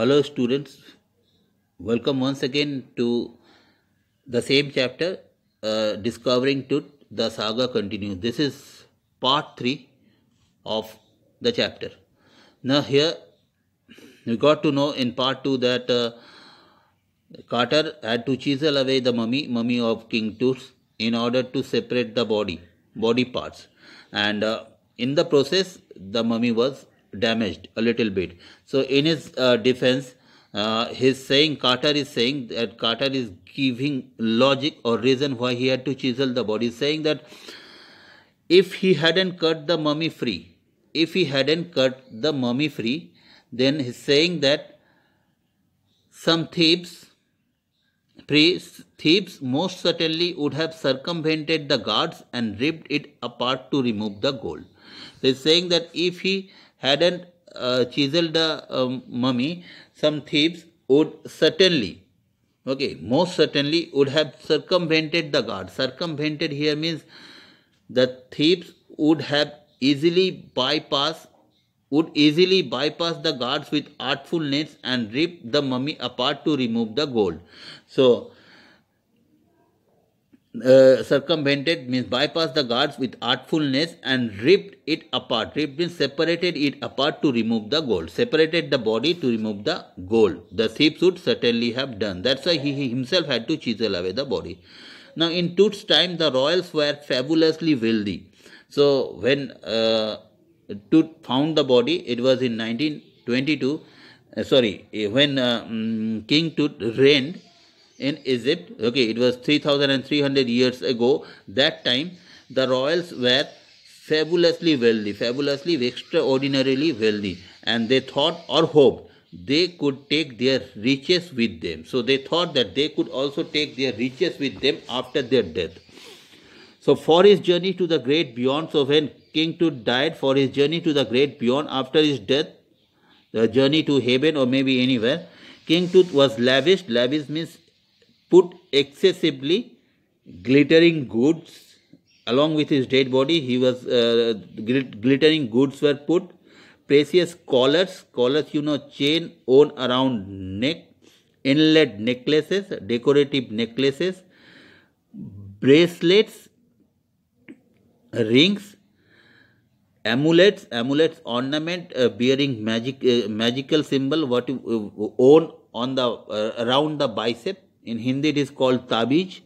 Hello, students. Welcome once again to the same chapter, uh, Discovering Tut. The saga continues. This is part 3 of the chapter. Now, here we got to know in part 2 that uh, Carter had to chisel away the mummy, mummy of King Tut, in order to separate the body, body parts. And uh, in the process, the mummy was damaged a little bit. So, in his uh, defense, uh, he's saying Carter is saying that Carter is giving logic or reason why he had to chisel the body, saying that if he hadn't cut the mummy free, if he hadn't cut the mummy free, then he's saying that some thieves, priests, thieves most certainly would have circumvented the guards and ripped it apart to remove the gold. He's saying that if he hadn't uh, chiseled the um, mummy, some thieves would certainly, okay, most certainly would have circumvented the guard. Circumvented here means the thieves would have easily bypassed would easily bypass the guards with artful nets and rip the mummy apart to remove the gold. So, uh, circumvented means bypassed the guards with artfulness and ripped it apart. Ripped means separated it apart to remove the gold. Separated the body to remove the gold. The thief should certainly have done. That's why he, he himself had to chisel away the body. Now, in Tut's time, the royals were fabulously wealthy. So, when uh, Tut found the body, it was in 1922. Uh, sorry, when uh, um, King Tut reigned in Egypt. Okay, it was 3300 years ago. That time, the royals were fabulously wealthy, fabulously, extraordinarily wealthy, and they thought or hoped they could take their riches with them. So they thought that they could also take their riches with them after their death. So for his journey to the great beyond, so when King Tut died, for his journey to the great beyond after his death, the journey to heaven or maybe anywhere, King Tut was lavished. Lavish means put excessively glittering goods along with his dead body. He was uh, glittering goods were put. Precious collars, collars you know, chain worn around neck, inlaid necklaces, decorative necklaces, bracelets, rings, amulets, amulets ornament uh, bearing magic uh, magical symbol what you uh, own on the around the bicep in Hindi, it is called tabij.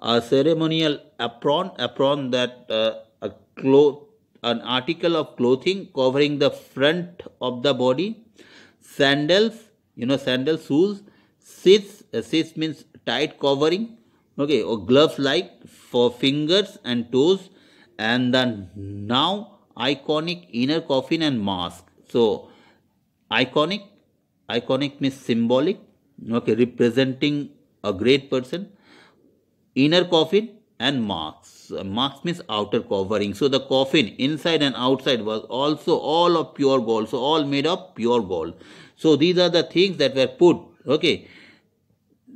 A ceremonial apron, apron that uh, a cloth, an article of clothing covering the front of the body. Sandals, you know, sandal shoes. Sits, uh, sits means tight covering. Okay, or gloves like for fingers and toes. And then now iconic inner coffin and mask. So, iconic, iconic means symbolic. Okay, representing a great person. Inner coffin and marks. Marks means outer covering. So the coffin inside and outside was also all of pure gold. So all made of pure gold. So these are the things that were put, okay,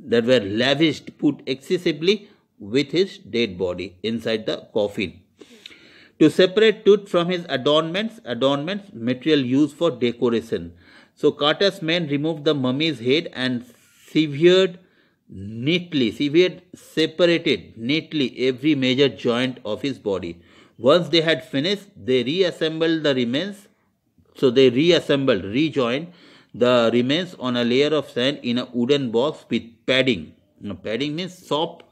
that were lavished, put excessively with his dead body inside the coffin. To separate Tut from his adornments, adornments, material used for decoration. So Carter's men removed the mummy's head and severed neatly, severed, separated neatly every major joint of his body. Once they had finished, they reassembled the remains. So they reassembled, rejoined the remains on a layer of sand in a wooden box with padding. Now, padding means soft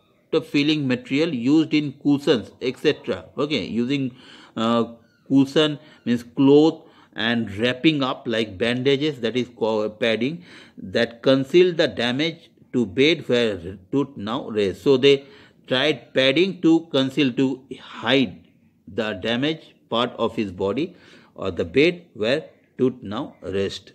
feeling material used in cushions, etc. Okay, using uh, cushion means cloth and wrapping up like bandages that is called padding that conceal the damage to bed where Tut now rests. So they tried padding to conceal to hide the damaged part of his body or the bed where Tut now rests.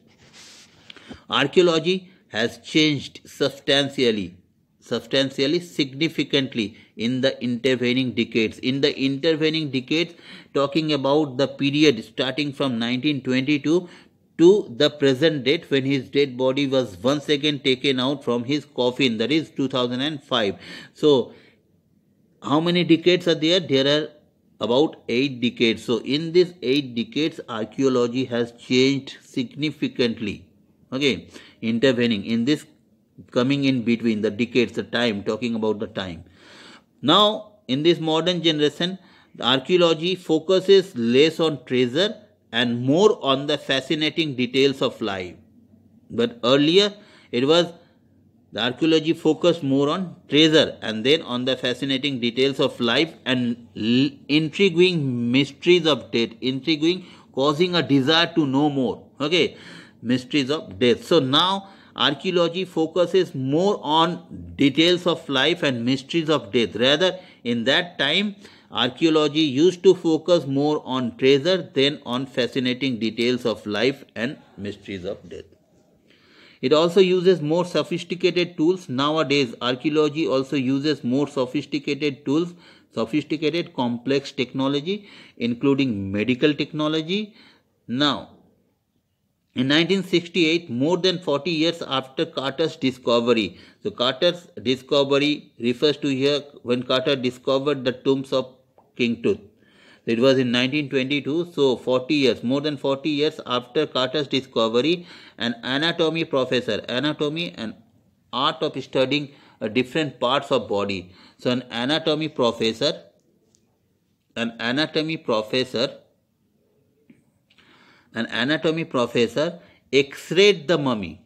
Archaeology has changed substantially substantially significantly in the intervening decades in the intervening decades talking about the period starting from 1922 to the present date when his dead body was once again taken out from his coffin that is 2005 so how many decades are there? There are about 8 decades. So in these 8 decades archaeology has changed significantly. Okay, intervening in this coming in between the decades, the time, talking about the time. Now, in this modern generation, the archaeology focuses less on treasure and more on the fascinating details of life. But earlier, it was the archaeology focused more on treasure and then on the fascinating details of life and intriguing mysteries of death, intriguing, causing a desire to know more. Okay, mysteries of death. So now archaeology focuses more on details of life and mysteries of death. Rather, in that time, archaeology used to focus more on treasure than on fascinating details of life and mysteries of death. It also uses more sophisticated tools. Nowadays, archaeology also uses more sophisticated tools, sophisticated complex technology, including medical technology. Now, in 1968, more than 40 years after Carter's discovery, so Carter's discovery refers to here when Carter discovered the tombs of King Tut. It was in 1922, so 40 years, more than 40 years after Carter's discovery, an anatomy professor, anatomy and art of studying uh, different parts of body. So an anatomy professor, an anatomy professor, an anatomy professor x-rayed the mummy.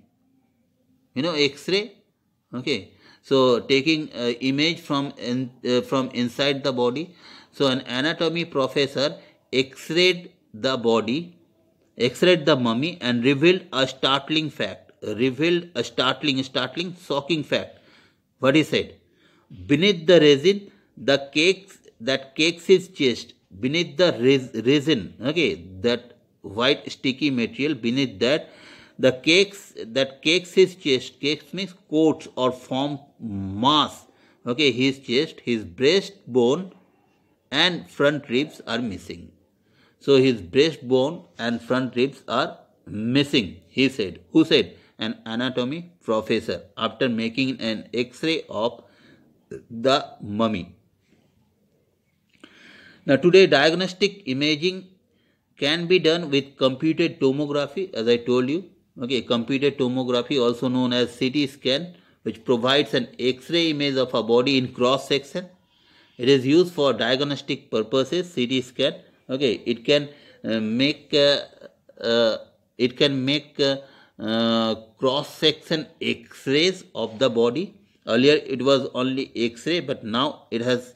You know x-ray? Okay. So taking uh, image from in, uh, from inside the body so an anatomy professor x-rayed the body, x-rayed the mummy and revealed a startling fact. Revealed a startling, startling, shocking fact. What he said? Beneath the resin, the cakes that cakes his chest. Beneath the res resin, okay, that white sticky material. Beneath that, the cakes that cakes his chest. Cakes means coats or form mass. Okay, his chest, his breastbone and front ribs are missing. So his breastbone and front ribs are missing, he said. Who said? An anatomy professor after making an x-ray of the mummy. Now today diagnostic imaging can be done with computed tomography as I told you. Okay, computed tomography also known as CT scan which provides an x-ray image of a body in cross section it is used for diagnostic purposes ct scan. Okay it can uh, make uh, uh, it can make uh, uh, cross section x-rays of the body. Earlier it was only x-ray but now it has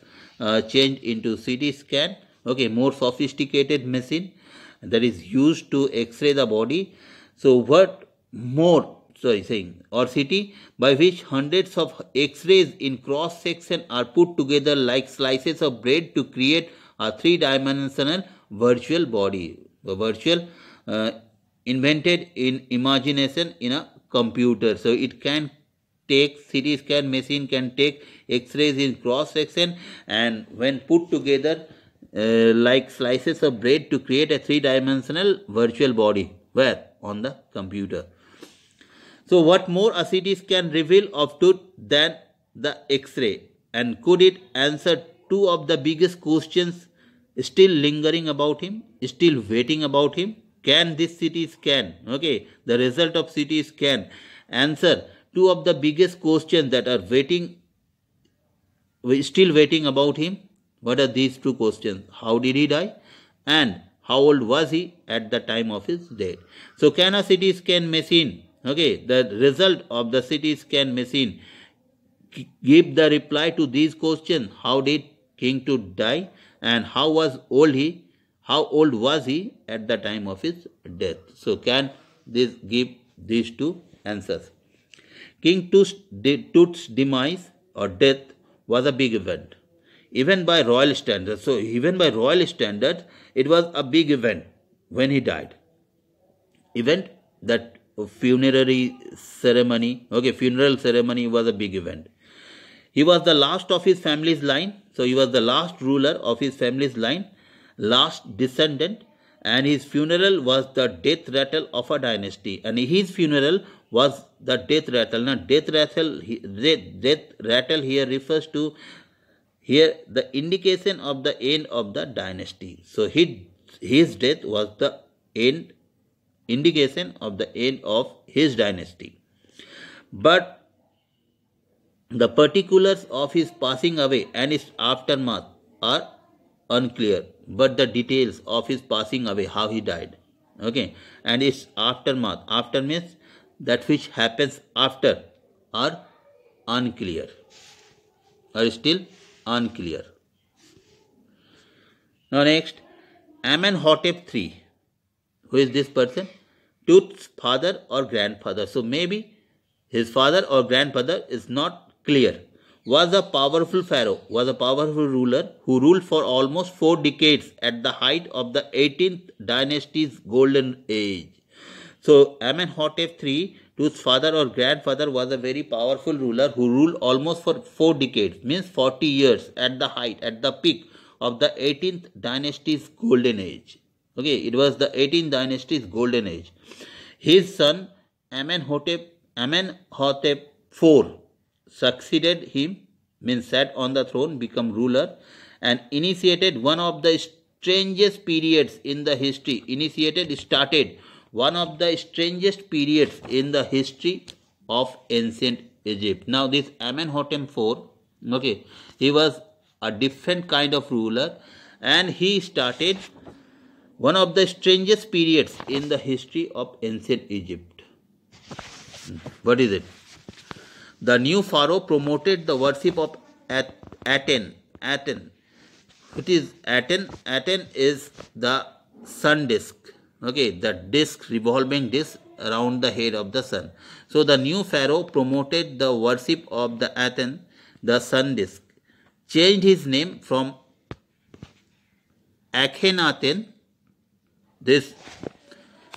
changed into ct scan. Okay more sophisticated machine that is used to x-ray the body. So what more sorry saying or CT by which hundreds of x-rays in cross section are put together like slices of bread to create a three-dimensional virtual body a virtual uh, invented in imagination in a computer. So it can take CT scan machine can take x-rays in cross section and when put together uh, like slices of bread to create a three-dimensional virtual body. Where? On the computer so what more a CT scan reveal of Tut than the X-ray? And could it answer two of the biggest questions still lingering about him, still waiting about him? Can this CT scan, okay, the result of CT scan answer two of the biggest questions that are waiting, still waiting about him? What are these two questions? How did he die? And how old was he at the time of his death? So can a CT scan machine okay the result of the ct scan machine give the reply to these questions how did king tut die? And how was old he? How old was he at the time of his death? So can this give these two answers? King tut's, tut's demise or death was a big event. Even by royal standards so even by royal standards it was a big event when he died. Event that funerary ceremony. Okay, funeral ceremony was a big event. He was the last of his family's line. So he was the last ruler of his family's line, last descendant, and his funeral was the death rattle of a dynasty. And his funeral was the death rattle. Now, death rattle, death rattle here refers to here the indication of the end of the dynasty. So his, his death was the end indication of the end of his dynasty. But the particulars of his passing away and its aftermath are unclear, but the details of his passing away, how he died, okay, and its aftermath, after means that which happens after, are unclear, are still unclear. Now next, Amenhotep III. Who is this person? Tut's father or grandfather. So maybe his father or grandfather is not clear. Was a powerful pharaoh, was a powerful ruler who ruled for almost four decades at the height of the 18th dynasty's golden age. So Amenhotep III, Tut's father or grandfather was a very powerful ruler who ruled almost for four decades, means 40 years at the height, at the peak of the 18th dynasty's golden age. Okay, it was the 18th dynasty's golden age. His son Amenhotep, Amenhotep IV succeeded him, means sat on the throne, become ruler, and initiated one of the strangest periods in the history. Initiated, started one of the strangest periods in the history of ancient Egypt. Now, this Amenhotep IV, okay, he was a different kind of ruler and he started one of the strangest periods in the history of ancient Egypt. Hmm. What is it? The new pharaoh promoted the worship of At Aten. Aten. It is Aten. Aten is the sun disk. Okay, the disk, revolving disk around the head of the sun. So the new pharaoh promoted the worship of the Aten, the sun disk changed his name from Akhenaten. This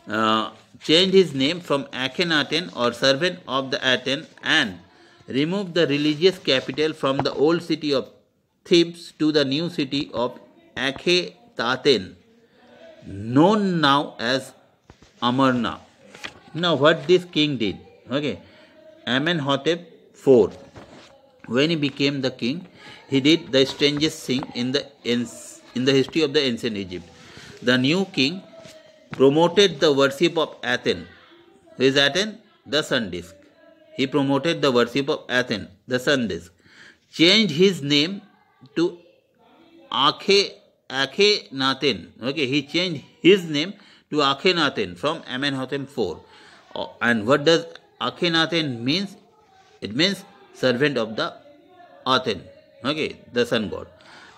uh, changed his name from Akhenaten or servant of the Aten and removed the religious capital from the old city of Thebes to the new city of Akhetaten, known now as Amarna. Now, what this king did? Okay, Amenhotep IV. When he became the king, he did the strangest thing in the in the history of the ancient Egypt. The new king promoted the worship of Athens. Who is Athens? The sun disk. He promoted the worship of Athens, the sun disk. Changed his name to Akhe Akhenaten. Okay, he changed his name to Akhenaten from Amenhotep IV. Uh, and what does Akhenaten means? It means servant of the Athens okay, the sun god,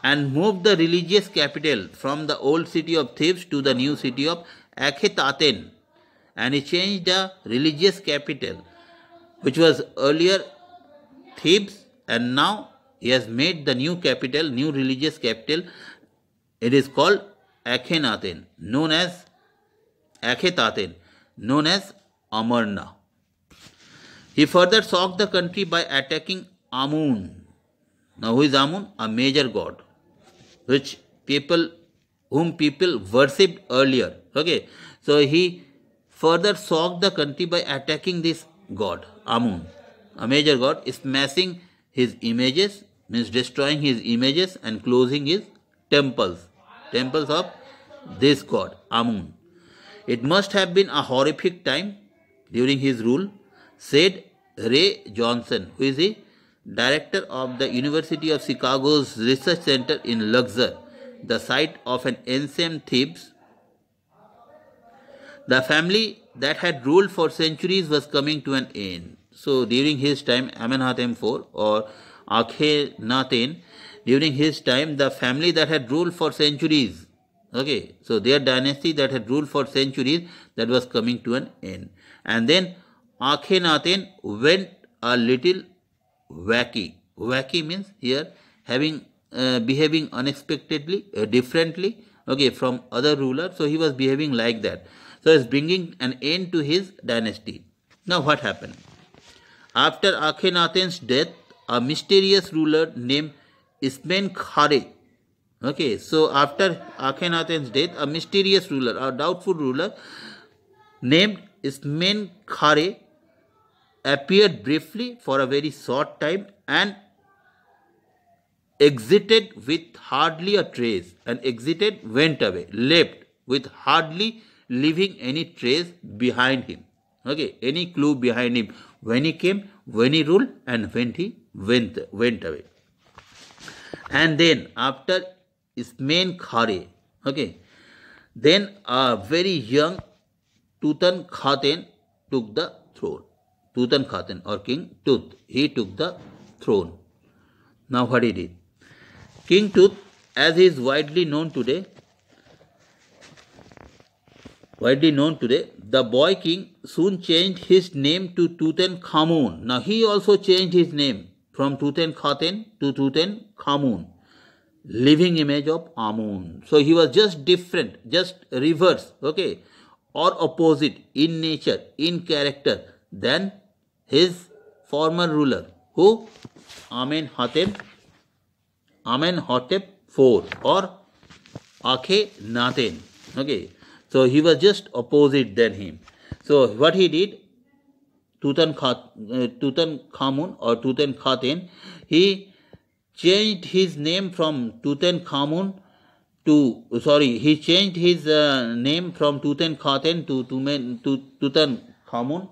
and moved the religious capital from the old city of Thebes to the new city of Akhetaten. And he changed the religious capital, which was earlier Thebes, and now he has made the new capital, new religious capital. It is called Akhenaten, known as Akhetaten, known as Amarna. He further shocked the country by attacking Amun, now, who is Amun? A major god, which people, whom people worshipped earlier. Okay, so he further shocked the country by attacking this god, Amun, a major god, smashing his images, means destroying his images and closing his temples, temples of this god, Amun. It must have been a horrific time during his rule, said Ray Johnson, who is he? Director of the University of Chicago's Research Center in Luxor, the site of an ancient Thebes. The family that had ruled for centuries was coming to an end. So during his time, Amenhotep IV or Akhenaten, during his time, the family that had ruled for centuries, okay, so their dynasty that had ruled for centuries, that was coming to an end. And then Akhenaten went a little wacky. Wacky means here having uh, behaving unexpectedly, uh, differently, okay, from other rulers. So he was behaving like that. So he's bringing an end to his dynasty. Now what happened? After Akhenaten's death, a mysterious ruler named Ismen-Khare. Okay, so after Akhenaten's death, a mysterious ruler, a doubtful ruler named Ismen-Khare appeared briefly for a very short time and exited with hardly a trace and exited went away left with hardly leaving any trace behind him. Okay, any clue behind him when he came, when he ruled, and when he went went away. And then after Ismain Khare, okay, then a very young Tutankhaten took the throne. Tutankhaten or King Tut, he took the throne. Now what he did? King Tut, as he is widely known today, widely known today, the boy king soon changed his name to Tutankhamun. Now he also changed his name from Tutankhaten to Tutankhamun, living image of Amun. So he was just different, just reverse, okay, or opposite in nature, in character than his former ruler. Who? Amenhotep, Amenhotep IV or Akhenaten. Okay. So he was just opposite than him. So what he did, Tutankhamun or Tutankhaten, he changed his name from Tutankhamun to sorry, he changed his uh, name from Tutankhaten to, to, to Tutankhamun.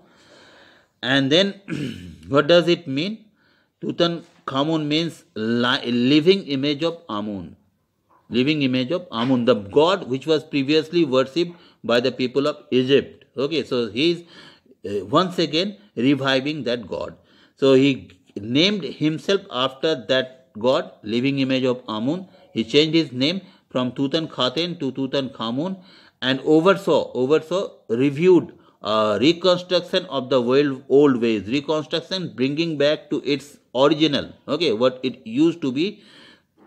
And then what does it mean? Tutankhamun means living image of Amun living image of Amun, the god which was previously worshipped by the people of Egypt. Okay, so he is uh, once again reviving that god. So he named himself after that god, living image of Amun. He changed his name from Tutankhaten to Tutankhamun and oversaw, oversaw, reviewed reconstruction of the world old ways, reconstruction bringing back to its original, okay, what it used to be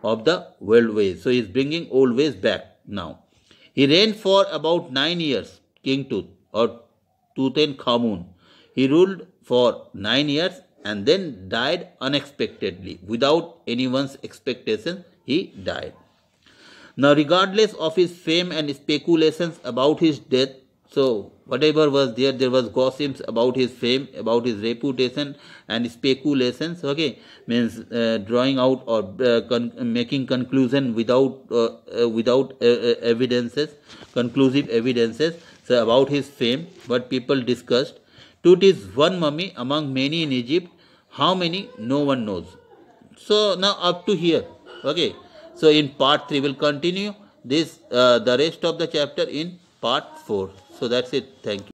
of the world ways. So he's bringing old ways back now. He reigned for about nine years, King Tut or Tutankhamun. He ruled for nine years and then died unexpectedly. Without anyone's expectation, he died. Now, regardless of his fame and speculations about his death, so whatever was there, there was gossips about his fame, about his reputation and speculations. Okay, means uh, drawing out or uh, con making conclusion without uh, uh without uh, uh, evidences, conclusive evidences so about his fame. What people discussed. Tut is one mummy among many in Egypt. How many? No one knows. So now up to here. Okay. So in part three, we'll continue this the rest of the chapter in part four. So that's it. Thank you.